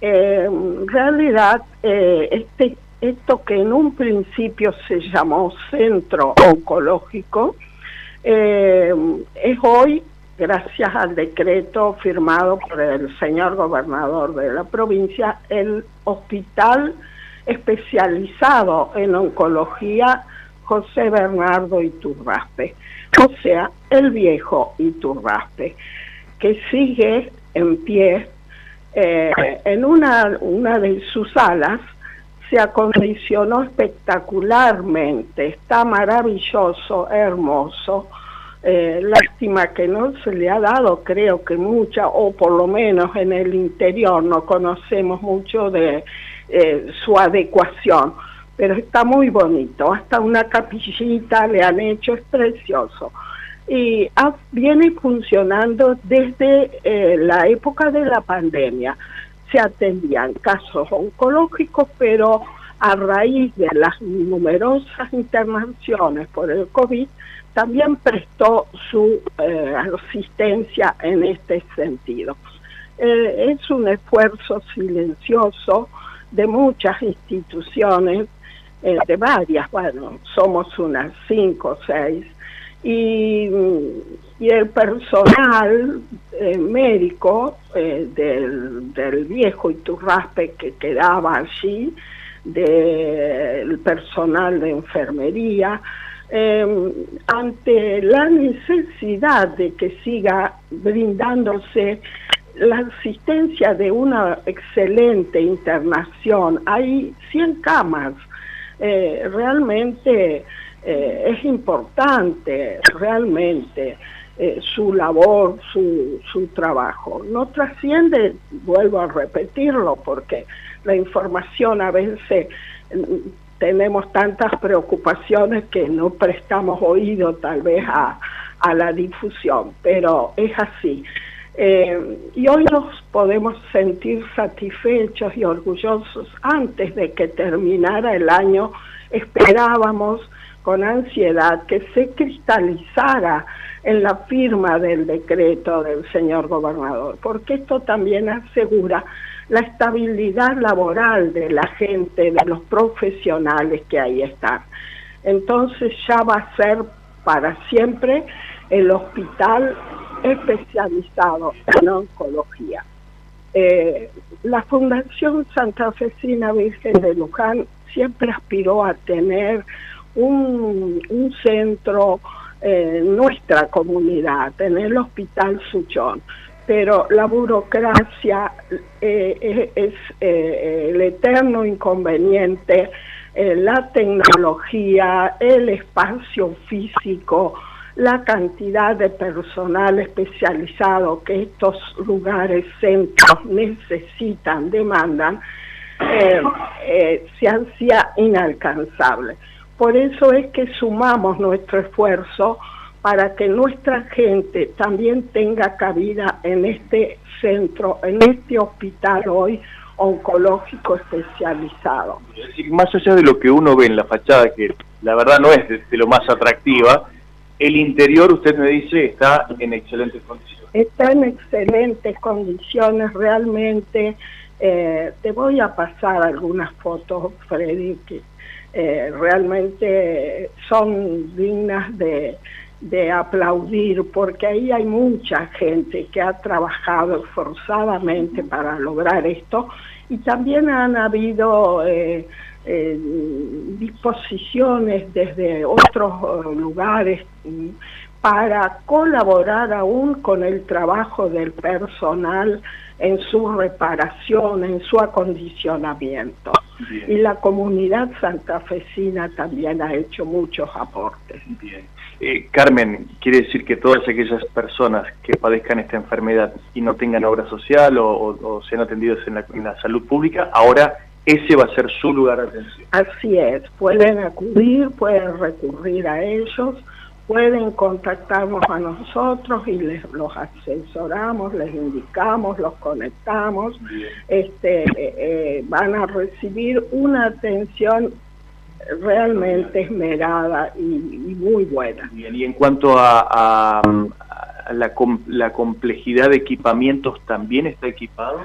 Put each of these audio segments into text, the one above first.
en realidad este, esto que en un principio se llamó centro oncológico, es hoy gracias al decreto firmado por el señor gobernador de la provincia, el hospital especializado en oncología José Bernardo Iturraspe, o sea, el viejo Iturraspe, que sigue en pie eh, en una, una de sus salas, se acondicionó espectacularmente, está maravilloso, hermoso, eh, lástima que no se le ha dado, creo que mucha, o por lo menos en el interior no conocemos mucho de eh, su adecuación, pero está muy bonito, hasta una capillita le han hecho, es precioso. Y viene funcionando desde eh, la época de la pandemia. Se atendían casos oncológicos, pero a raíz de las numerosas internaciones por el COVID, también prestó su eh, asistencia en este sentido. Eh, es un esfuerzo silencioso de muchas instituciones, de varias, bueno, somos unas cinco o seis, y, el personal médico del, del viejo Iturraspe que quedaba allí, del personal de enfermería, eh, ante la necesidad de que siga brindándose la asistencia de una excelente internación. Hay 100 camas. Eh, realmente eh, es importante, realmente, eh, su labor, su, su trabajo. No trasciende, vuelvo a repetirlo, porque la información a veces tenemos tantas preocupaciones que no prestamos oído tal vez a, la difusión, pero es así. Eh, y hoy nos podemos sentir satisfechos y orgullosos. Antes de que terminara el año, esperábamos con ansiedad que se cristalizara en la firma del decreto del señor gobernador, porque esto también asegura la estabilidad laboral de la gente, de los profesionales que ahí están. Entonces ya va a ser para siempre el hospital especializado en oncología. Eh, la Fundación Santa Fecina Virgen de Luján siempre aspiró a tener un, centro en nuestra comunidad, en el Hospital Suchón pero la burocracia eh, es eh, el eterno inconveniente, eh, la tecnología, el espacio físico, la cantidad de personal especializado que estos lugares, centros necesitan, demandan, se hacía inalcanzable. Por eso es que sumamos nuestro esfuerzo para que nuestra gente también tenga cabida en este centro, en este hospital hoy oncológico especializado. Más allá de lo que uno ve en la fachada, que la verdad no es de, lo más atractiva, el interior, usted me dice, está en excelentes condiciones. Está en excelentes condiciones, realmente. Eh, te voy a pasar algunas fotos, Freddy, que eh, realmente son dignas de, de aplaudir, porque ahí hay mucha gente que ha trabajado forzadamente para lograr esto y también han habido eh, eh, disposiciones desde otros lugares mm, para colaborar aún con el trabajo del personal en su reparación, en su acondicionamiento. Y la comunidad santafesina también ha hecho muchos aportes. Bien. Eh, Carmen, ¿quiere decir que todas aquellas personas que padezcan esta enfermedad y no tengan obra social o, sean atendidos en la, salud pública, ahora ese va a ser su lugar de atención? Así es, pueden acudir, pueden recurrir a ellos, pueden contactarnos a nosotros y les los asesoramos, les indicamos, los conectamos, este, eh, eh, van a recibir una atención realmente esmerada y, muy buena. y en cuanto a, la, complejidad de equipamientos, ¿también está equipado?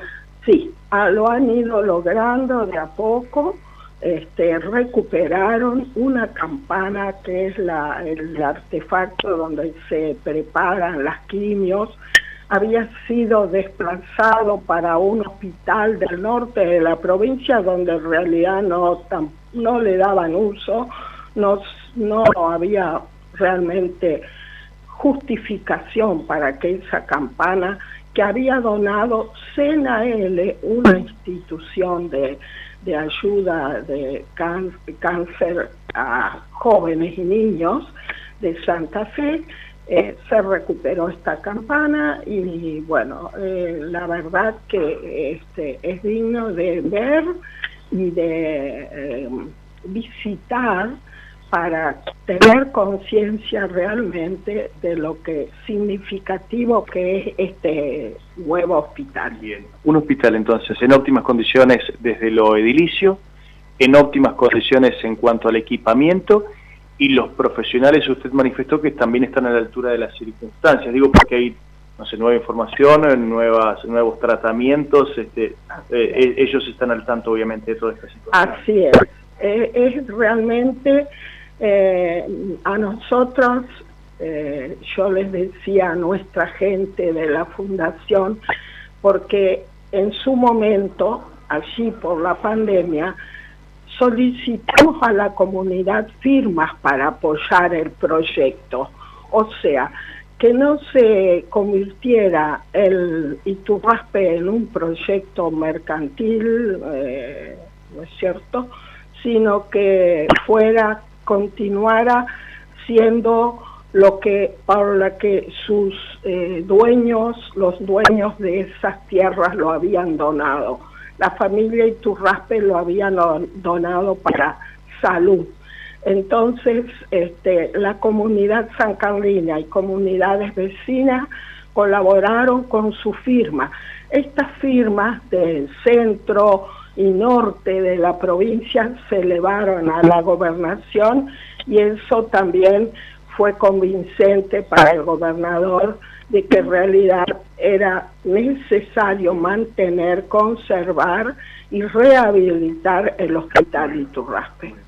Sí, ah, lo han ido logrando de a poco. Este, recuperaron una campana que es el artefacto donde se preparan las quimios. Había sido desplazado para un hospital del norte de la provincia donde en realidad no, no le daban uso, no, no había realmente justificación para que esa campana que había donado CENAL, una institución de, ayuda de cáncer a jóvenes y niños de Santa Fe, eh, se recuperó esta campana y bueno, eh, la verdad que este, es digno de ver y de eh, visitar para tener conciencia realmente de lo que significativo que es este nuevo hospital. Bien, un hospital entonces en óptimas condiciones desde lo edilicio, en óptimas condiciones en cuanto al equipamiento y los profesionales usted manifestó que también están a la altura de las circunstancias, digo porque hay no sé, nueva información, nuevas, nuevos tratamientos, este, eh, ellos están al tanto obviamente de toda esta situación. Así es, eh, es realmente eh, a nosotros, eh, yo les decía a nuestra gente de la fundación, porque en su momento, allí por la pandemia, solicitamos a la comunidad firmas para apoyar el proyecto. O sea, que no se convirtiera el Iturraspe en un proyecto mercantil, eh, ¿no es cierto?, sino que fuera continuara siendo lo que para que sus eh, dueños, los dueños de esas tierras lo habían donado. La familia Iturraspe lo habían donado para salud. Entonces, este, la comunidad san Carlina y comunidades vecinas colaboraron con su firma. Estas firmas del centro, y norte de la provincia se elevaron a la gobernación y eso también fue convincente para el gobernador de que en realidad era necesario mantener, conservar y rehabilitar el hospital Iturraspe.